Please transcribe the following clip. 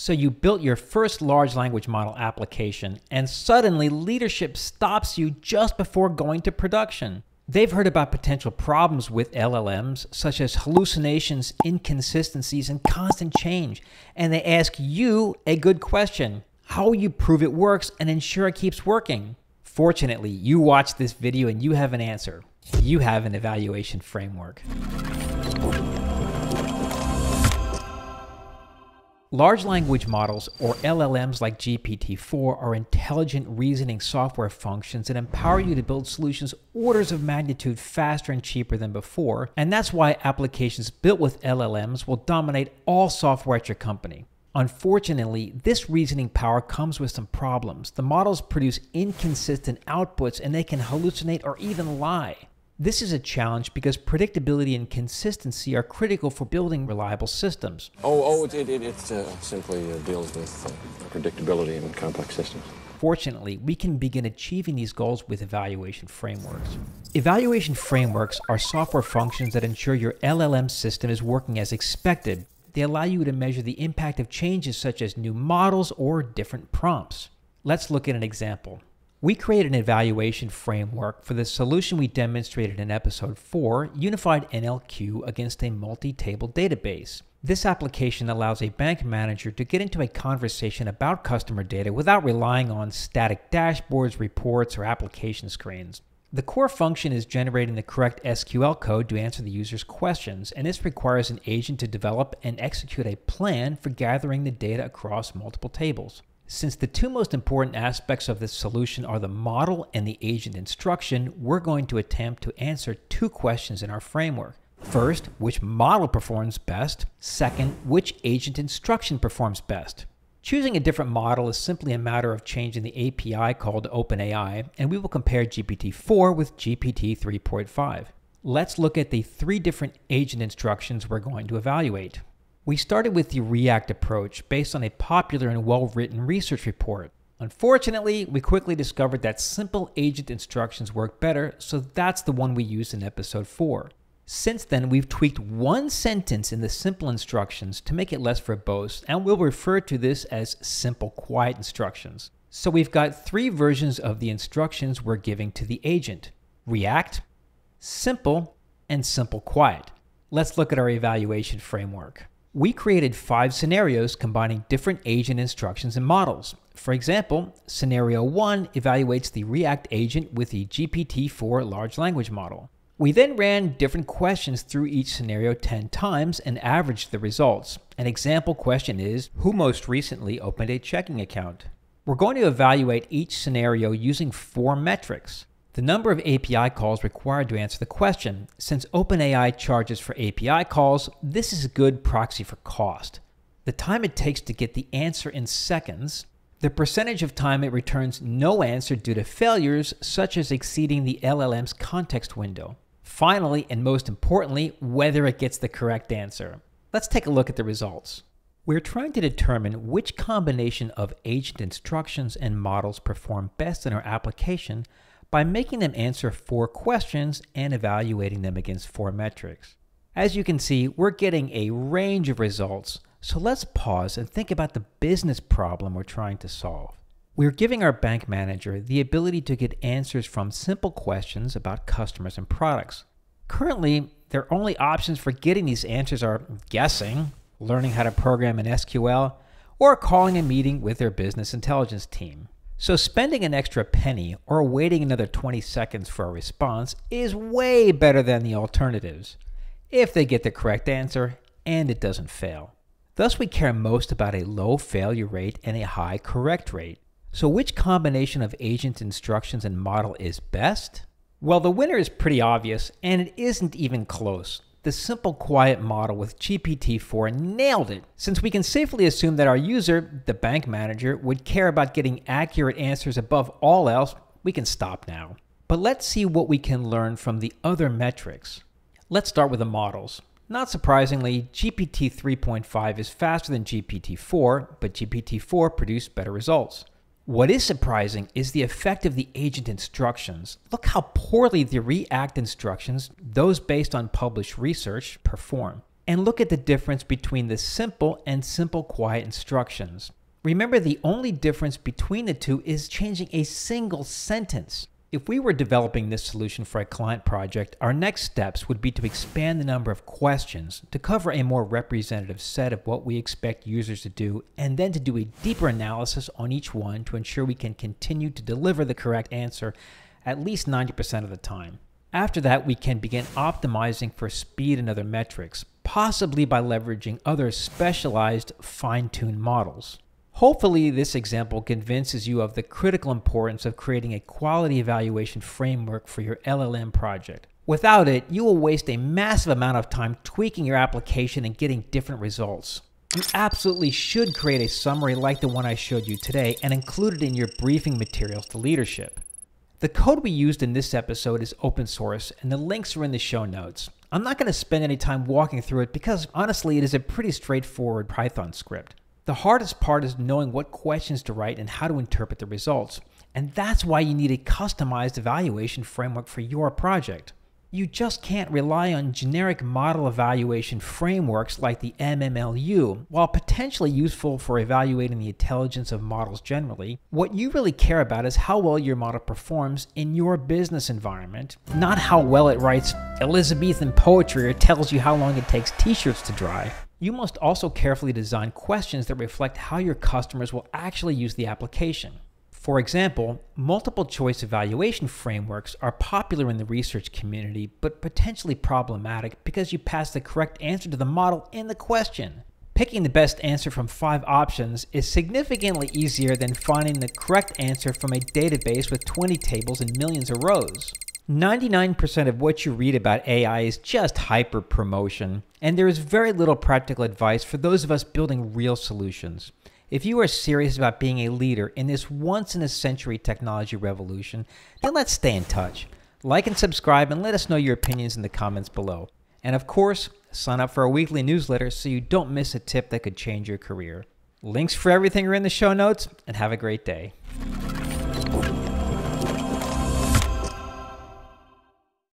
So you built your first large language model application, and suddenly leadership stops you just before going to production. They've heard about potential problems with LLMs, such as hallucinations, inconsistencies, and constant change, and they ask you a good question How will you prove it works and ensure it keeps working? Fortunately, you watched this video and you have an answer. You have an evaluation framework. Large language models, or LLMs like GPT-4, are intelligent reasoning software functions that empower you to build solutions orders of magnitude faster and cheaper than before, and that's why applications built with LLMs will dominate all software at your company. Unfortunately, this reasoning power comes with some problems. The models produce inconsistent outputs and they can hallucinate or even lie. This is a challenge because predictability and consistency are critical for building reliable systems. Oh, oh, it, it, it uh, simply uh, deals with uh, predictability in complex systems. Fortunately, we can begin achieving these goals with evaluation frameworks. Evaluation frameworks are software functions that ensure your LLM system is working as expected. They allow you to measure the impact of changes such as new models or different prompts. Let's look at an example. We created an evaluation framework for the solution we demonstrated in episode 4, Unified NLQ against a multi-table database. This application allows a bank manager to get into a conversation about customer data without relying on static dashboards, reports, or application screens. The core function is generating the correct SQL code to answer the user's questions, and this requires an agent to develop and execute a plan for gathering the data across multiple tables. Since the two most important aspects of this solution are the model and the agent instruction, we're going to attempt to answer two questions in our framework. First, which model performs best? Second, which agent instruction performs best? Choosing a different model is simply a matter of changing the API called OpenAI, and we will compare GPT-4 with GPT 3.5. Let's look at the three different agent instructions we're going to evaluate. We started with the React approach based on a popular and well written research report. Unfortunately, we quickly discovered that simple agent instructions work better, so that's the one we used in episode 4. Since then, we've tweaked one sentence in the simple instructions to make it less verbose, and we'll refer to this as simple quiet instructions. So we've got three versions of the instructions we're giving to the agent React, Simple, and Simple Quiet. Let's look at our evaluation framework. We created five scenarios combining different agent instructions and models. For example, scenario 1 evaluates the React agent with the GPT-4 large language model. We then ran different questions through each scenario 10 times and averaged the results. An example question is, who most recently opened a checking account? We're going to evaluate each scenario using four metrics. The number of API calls required to answer the question. Since OpenAI charges for API calls, this is a good proxy for cost. The time it takes to get the answer in seconds, the percentage of time it returns no answer due to failures, such as exceeding the LLM's context window. Finally, and most importantly, whether it gets the correct answer. Let's take a look at the results. We're trying to determine which combination of agent instructions and models perform best in our application by making them answer four questions and evaluating them against four metrics. As you can see, we're getting a range of results, so let's pause and think about the business problem we're trying to solve. We're giving our bank manager the ability to get answers from simple questions about customers and products. Currently, their only options for getting these answers are guessing, learning how to program in SQL, or calling a meeting with their business intelligence team. So spending an extra penny or waiting another 20 seconds for a response is way better than the alternatives, if they get the correct answer and it doesn't fail. Thus, we care most about a low failure rate and a high correct rate. So which combination of agent instructions and model is best? Well, the winner is pretty obvious, and it isn't even close the simple quiet model with GPT-4 nailed it, since we can safely assume that our user, the bank manager, would care about getting accurate answers above all else, we can stop now. But let's see what we can learn from the other metrics. Let's start with the models. Not surprisingly, GPT 3.5 is faster than GPT 4, but GPT 4 produced better results. What is surprising is the effect of the agent instructions. Look how poorly the React instructions, those based on published research, perform. and look at the difference between the simple and simple quiet instructions. Remember, the only difference between the two is changing a single sentence. If we were developing this solution for a client project, our next steps would be to expand the number of questions to cover a more representative set of what we expect users to do, and then to do a deeper analysis on each one to ensure we can continue to deliver the correct answer at least 90% of the time. After that, we can begin optimizing for speed and other metrics, possibly by leveraging other specialized fine tuned models. Hopefully, this example convinces you of the critical importance of creating a quality evaluation framework for your LLM project. Without it, you will waste a massive amount of time tweaking your application and getting different results. You absolutely should create a summary like the one I showed you today and include it in your briefing materials to leadership. The code we used in this episode is open source, and the links are in the show notes. I'm not going to spend any time walking through it because honestly, it is a pretty straightforward Python script. The hardest part is knowing what questions to write and how to interpret the results. And that's why you need a customized evaluation framework for your project. You just can't rely on generic model evaluation frameworks like the MMLU. While potentially useful for evaluating the intelligence of models generally, what you really care about is how well your model performs in your business environment, not how well it writes Elizabethan poetry or tells you how long it takes t shirts to dry. You must also carefully design questions that reflect how your customers will actually use the application. For example, multiple choice evaluation frameworks are popular in the research community, but potentially problematic because you pass the correct answer to the model in the question. Picking the best answer from five options is significantly easier than finding the correct answer from a database with 20 tables and millions of rows. 99% of what you read about AI is just hyper promotion, and there is very little practical advice for those of us building real solutions. If you are serious about being a leader in this once in a century technology revolution, then let's stay in touch. Like and subscribe, and let us know your opinions in the comments below. And of course, sign up for our weekly newsletter so you don't miss a tip that could change your career. Links for everything are in the show notes, and have a great day.